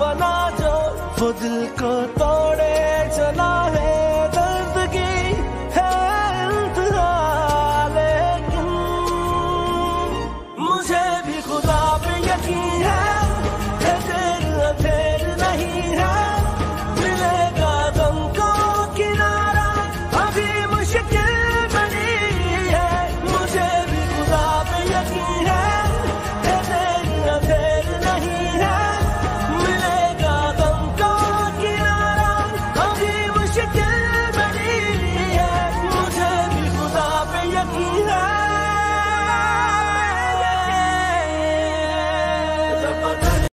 बना जो। वो दिल तो